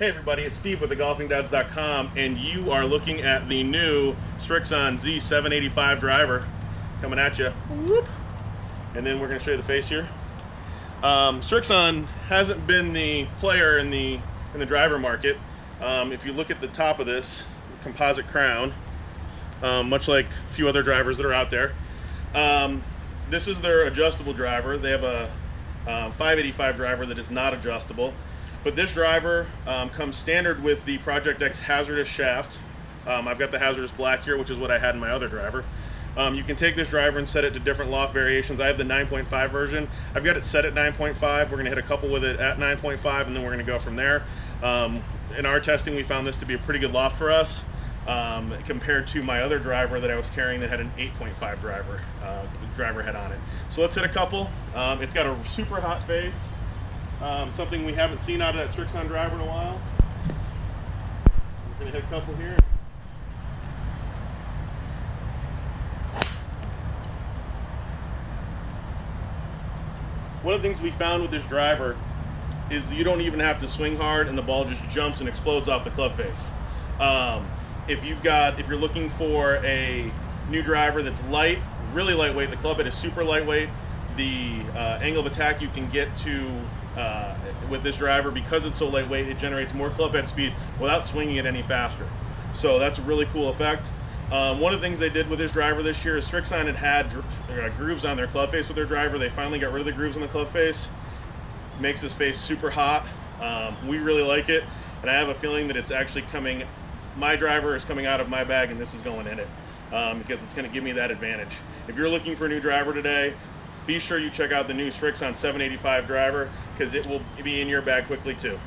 Hey everybody, it's Steve with thegolfingdads.com and you are looking at the new Srixon Z785 driver coming at you. Whoop. And then we're going to show you the face here. Um, Srixon hasn't been the player in the in the driver market. Um, if you look at the top of this composite crown, um, much like a few other drivers that are out there, um, this is their adjustable driver. They have a uh, 585 driver that is not adjustable. But this driver um, comes standard with the Project X HZRDUS shaft. Um, I've got the HZRDUS black here, which is what I had in my other driver. Um, you can take this driver and set it to different loft variations. I have the 9.5 version. I've got it set at 9.5. We're going to hit a couple with it at 9.5, and then we're going to go from there. Um, in our testing, we found this to be a pretty good loft for us um, compared to my other driver that I was carrying that had an 8.5 driver uh, driver head on it. So let's hit a couple. Um, it's got a super hot face. Um, something we haven't seen out of that Srixon driver in a while. We're going to hit a couple here. One of the things we found with this driver is you don't even have to swing hard and the ball just jumps and explodes off the club face. Um, if you've got, if you're looking for a new driver that's light, really lightweight, the club head is super lightweight, the uh, angle of attack you can get to uh, with this driver because it's so lightweight it generates more club head speed without swinging it any faster. So that's a really cool effect. Um, one of the things they did with this driver this year is Srixon had had uh, grooves on their club face with their driver. They finally got rid of the grooves on the club face. Makes this face super hot. Um, we really like it. And I have a feeling that it's actually coming my driver is coming out of my bag and this is going in it um, because it's going to give me that advantage. If you're looking for a new driver today be sure you check out the new Srixon 785 driver because it will be in your bag quickly too.